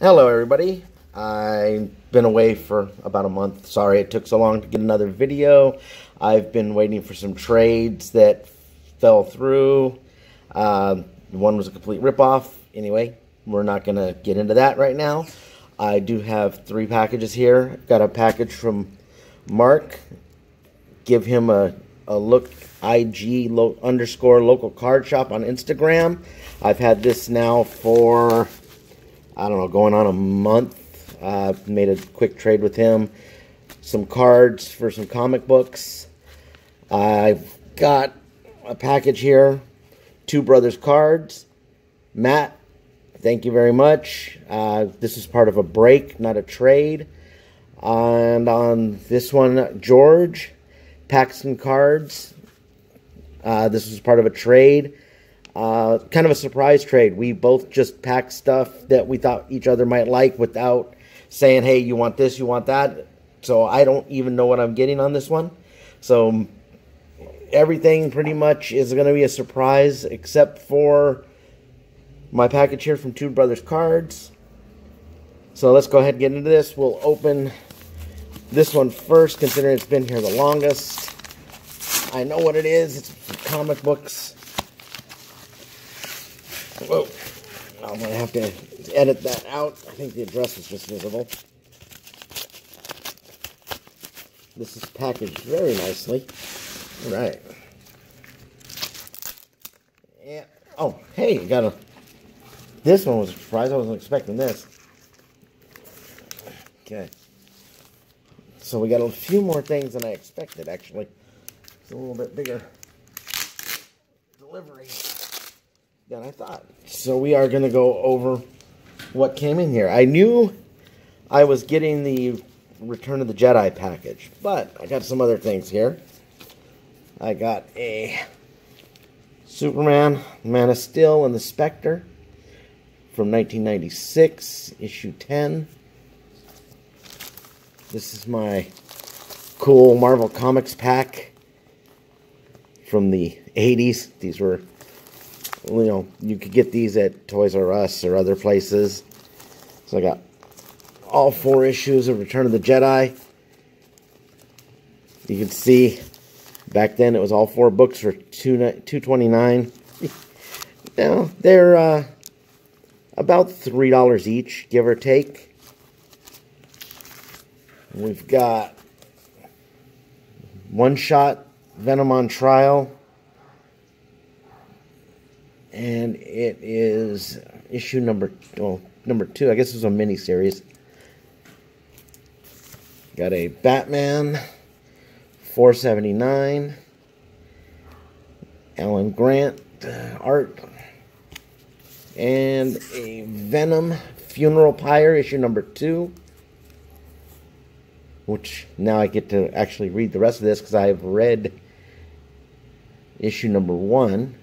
Hello, everybody. I've been away for about a month. Sorry it took so long to get another video. I've been waiting for some trades that fell through. Uh, one was a complete ripoff. Anyway, we're not going to get into that right now. I do have three packages here. Got a package from Mark. Give him a, a look IG lo underscore local card shop on Instagram. I've had this now for, I don't know, going on a month. Uh, made a quick trade with him. Some cards for some comic books. I've got a package here. Two Brothers cards. Matt, thank you very much. Uh, this is part of a break, not a trade. And on this one, George, Paxton cards. Uh, this was part of a trade. Uh, kind of a surprise trade. We both just packed stuff that we thought each other might like without saying, hey, you want this, you want that. So I don't even know what I'm getting on this one. So everything pretty much is going to be a surprise except for my package here from Two Brothers Cards. So let's go ahead and get into this. We'll open this one first, considering it's been here the longest. I know what it is. It's comic books. Whoa. I'm going to have to edit that out. I think the address is just visible. This is packaged very nicely. All right. Yeah. Oh, hey, you got a... This one was a surprise. I wasn't expecting this. Okay. So we got a few more things than I expected, actually. It's a little bit bigger delivery than I thought. So we are going to go over what came in here. I knew I was getting the Return of the Jedi package, but I got some other things here. I got a Superman, Man of Steel, and the Spectre from 1996, issue 10. This is my cool Marvel Comics pack from the 80s. These were, you know, you could get these at Toys R Us or other places. So I got all four issues of Return of the Jedi. You can see back then it was all four books for two two twenty nine. now they're uh, about three dollars each, give or take. We've got one shot Venom on Trial. And it is issue number well, number two. I guess it was a mini series. Got a Batman 479. Alan Grant uh, art. And a Venom Funeral Pyre, issue number two which now I get to actually read the rest of this because I've read issue number one.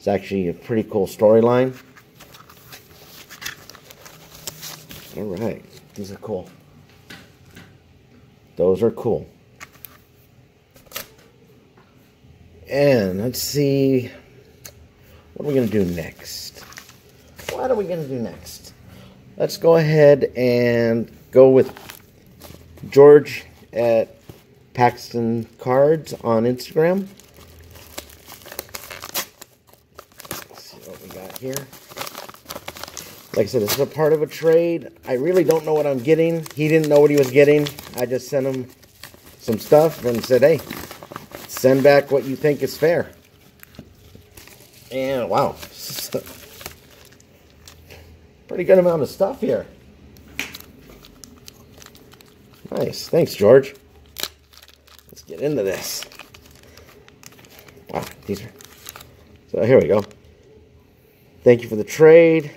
It's actually a pretty cool storyline. All right, these are cool. Those are cool. And let's see, what are we going to do next? What are we going to do next? Let's go ahead and go with George at Paxton Cards on Instagram. Let's see what we got here. Like I said, this is a part of a trade. I really don't know what I'm getting. He didn't know what he was getting. I just sent him some stuff and said, hey, send back what you think is fair. And wow, pretty good amount of stuff here. Nice. Thanks, George. Let's get into this. Wow, these are... So here we go. Thank you for the trade.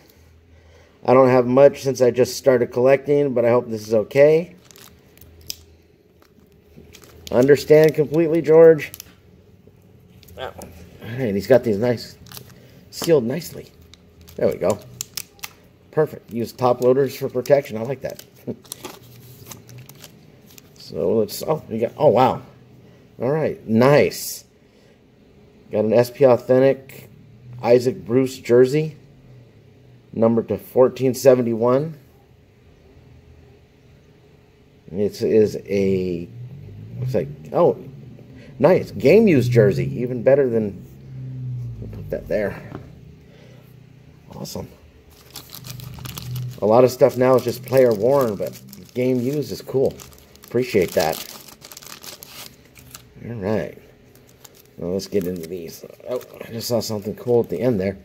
I don't have much since I just started collecting, but I hope this is okay. Understand completely, George. And he's got these nice, sealed nicely. There we go. Perfect. Use top loaders for protection. I like that. So let's, oh, you got, oh, wow. All right, nice. Got an SP Authentic Isaac Bruce jersey, number to 1471. It is a, it's like, oh, nice. Game used jersey, even better than, put that there. Awesome. A lot of stuff now is just player worn, but game used is cool. Appreciate that. All right. Well, let's get into these. Oh, I just saw something cool at the end there.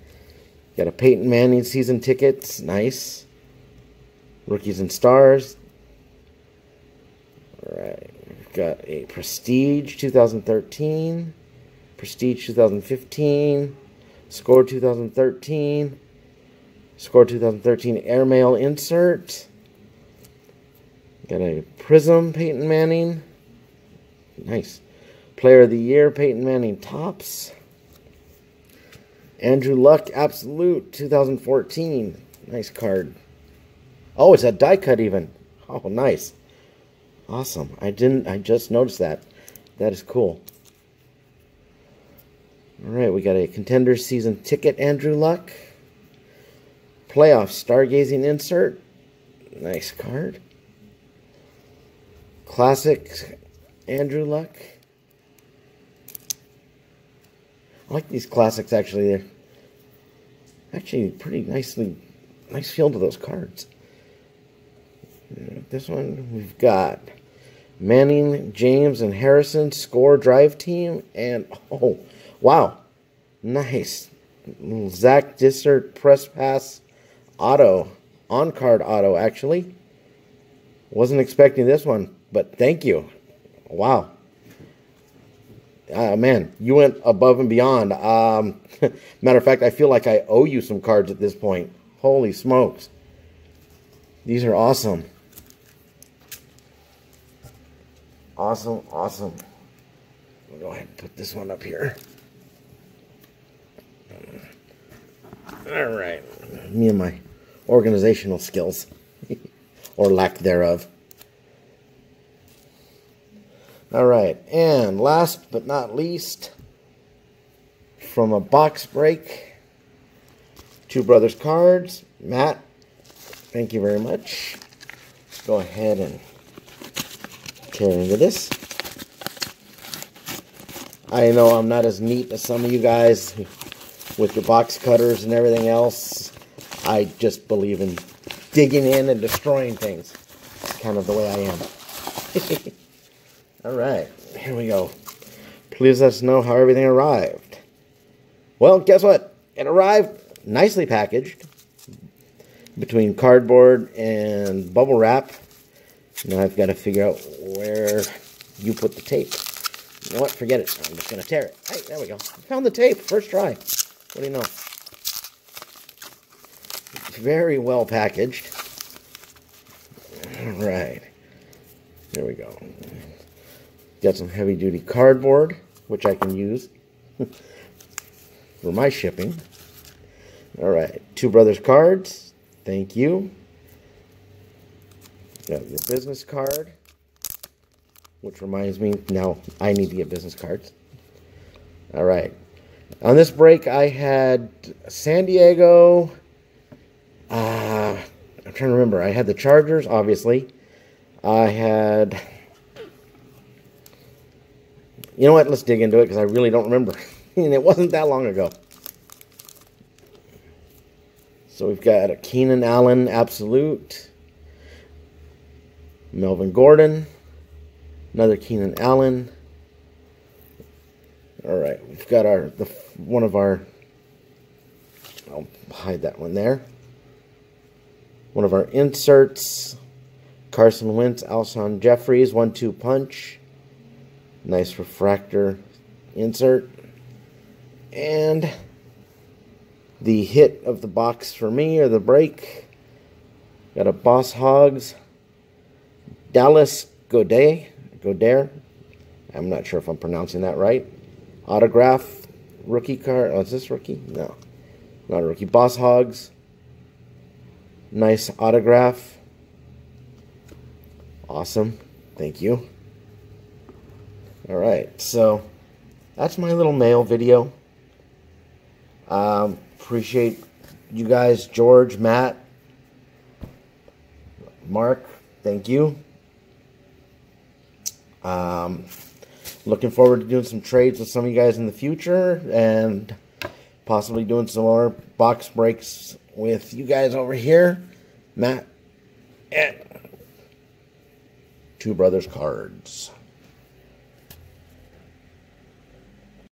Got a Peyton Manning season tickets. Nice. Rookies and Stars. All right. We've got a Prestige 2013. Prestige 2015. Score 2013. Score 2013 Airmail insert. Got a Prism Peyton Manning. Nice. Player of the Year Peyton Manning Topps. Andrew Luck Absolute 2014. Nice card. Oh, it's a die cut even. Oh, nice. Awesome. I didn't I just noticed that. That is cool. All right, we got a contender season ticket Andrew Luck. Playoff Stargazing insert. Nice card. Classic Andrew Luck. I like these classics actually. They're actually pretty nicely, nice feel to those cards. This one we've got Manning, James, and Harrison score drive team, and oh, wow, nice. Zach Dissert press pass auto on card auto actually. Wasn't expecting this one, but thank you. Wow uh, man, you went above and beyond. Um, matter of fact, I feel like I owe you some cards at this point. Holy smokes. These are awesome. Awesome, awesome. I'll go ahead and put this one up here. All right. Me and my organizational skills, or lack thereof. All right, and last but not least, from a box break, Two Brothers cards. Matt, thank you very much. Let's go ahead and tear into this. I know I'm not as neat as some of you guys with your box cutters and everything else. I just believe in digging in and destroying things. kind of the way I am. All right, here we go. Please let us know how everything arrived. Well, guess what? It arrived nicely packaged between cardboard and bubble wrap. Now I've got to figure out where you put the tape. You know what? Forget it. I'm just going to tear it. Hey, there we go. Found the tape. First try. What do you know? It's Very well packaged. All right. There we go. Got some heavy duty cardboard, which I can use for my shipping. All right, Two Brothers cards. Thank you. Got your business card, which reminds me, now I need to get business cards. All right. On this break, I had San Diego. Uh, I'm trying to remember. I had the Chargers, obviously. I had you know what? Let's dig into it because I really don't remember. and it wasn't that long ago. So we've got a Keenan Allen Absolute. Melvin Gordon. Another Keenan Allen. All right, we've got our the one of our. I'll hide that one there. One of our inserts. Carson Wentz, Alshon Jeffries, one-two punch. Nice refractor insert. And the hit of the box for me, or the break, got a Boss Hoggs Dallas Godet. Goder. I'm not sure if I'm pronouncing that right. Autograph rookie card. Oh, is this rookie? No. Not a rookie. Boss Hoggs. Nice autograph. Awesome. Thank you. All right, so that's my little mail video. Um, appreciate you guys, George, Matt, Mark, thank you. Um, looking forward to doing some trades with some of you guys in the future and possibly doing some more box breaks with you guys over here. Matt at Two Brothers Cards.